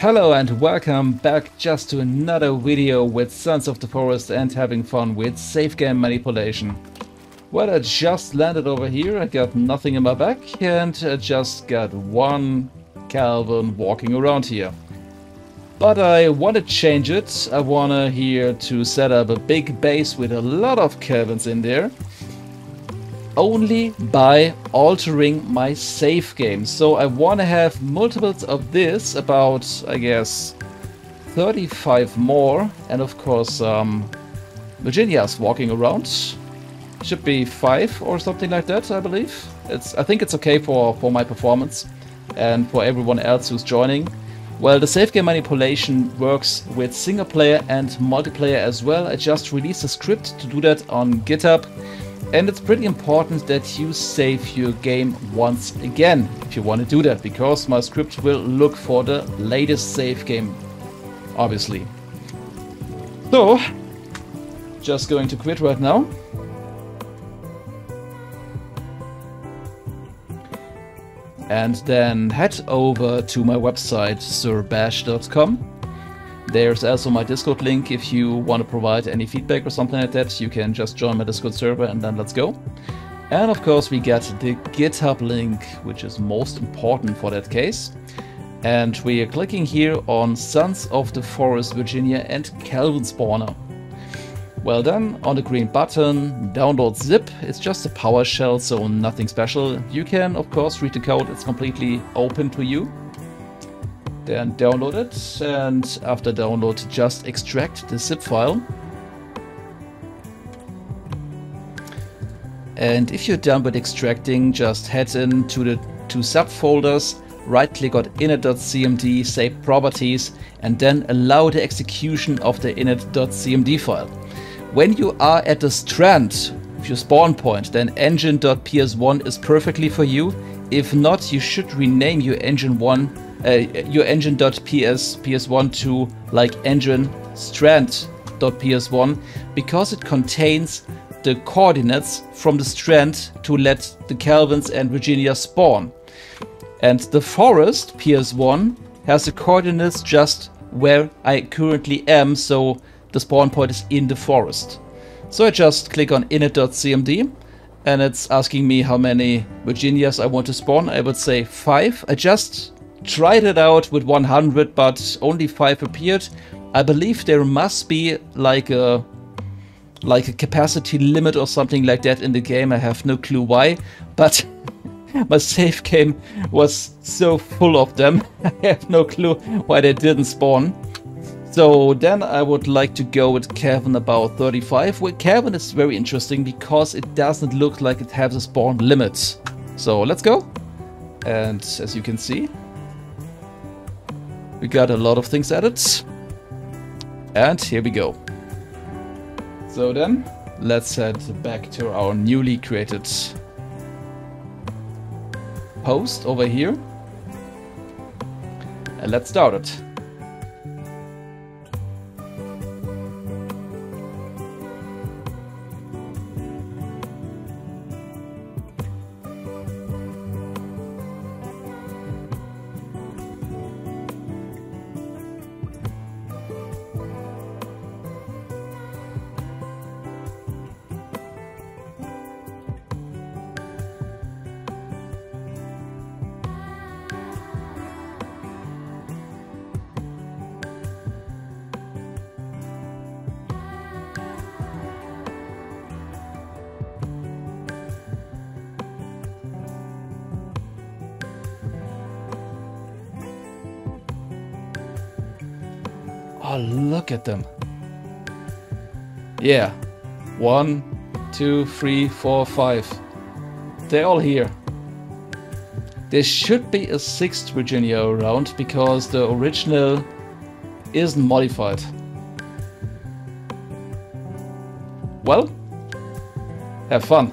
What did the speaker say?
Hello and welcome back just to another video with Sons of the Forest and having fun with save game manipulation. Well, I just landed over here, I got nothing in my back and I just got one Kelvin walking around here. But I want to change it, I want to here to set up a big base with a lot of Kelvins in there only by altering my save game. So I want to have multiples of this, about, I guess, 35 more. And of course, um, Virginia's walking around. Should be 5 or something like that, I believe. It's. I think it's okay for, for my performance and for everyone else who's joining. Well, the save game manipulation works with single player and multiplayer as well. I just released a script to do that on GitHub. And it's pretty important that you save your game once again, if you want to do that, because my script will look for the latest save game, obviously. So, just going to quit right now. And then head over to my website, sirbash.com there's also my Discord link if you want to provide any feedback or something like that. You can just join my Discord server and then let's go. And of course we get the GitHub link, which is most important for that case. And we are clicking here on Sons of the Forest Virginia and Kelvin Spawner. Well then, on the green button, download zip, it's just a PowerShell, so nothing special. You can of course read the code, it's completely open to you then download it. And after download just extract the zip file. And if you're done with extracting just head into the two subfolders right click on init.cmd save properties and then allow the execution of the init.cmd file. When you are at the strand of your spawn point then engine.ps1 is perfectly for you if not you should rename your engine 1 uh, your engine.ps ps1 to like engine strand.ps1 because it contains the coordinates from the strand to let the Kelvins and Virginia spawn. And the forest ps1 has the coordinates just where I currently am, so the spawn point is in the forest. So I just click on init.cmd and it's asking me how many Virginias I want to spawn. I would say 5. I just tried it out with 100, but only 5 appeared. I believe there must be like a like a capacity limit or something like that in the game. I have no clue why, but my save game was so full of them. I have no clue why they didn't spawn. So then I would like to go with Kelvin about 35. Well, Kelvin is very interesting because it doesn't look like it has a spawn limit. So let's go. And as you can see, we got a lot of things added. And here we go. So then, let's head back to our newly created post over here. And let's start it. Oh, look at them. Yeah. One, two, three, four, five. They're all here. There should be a sixth Virginia around because the original isn't modified. Well, have fun.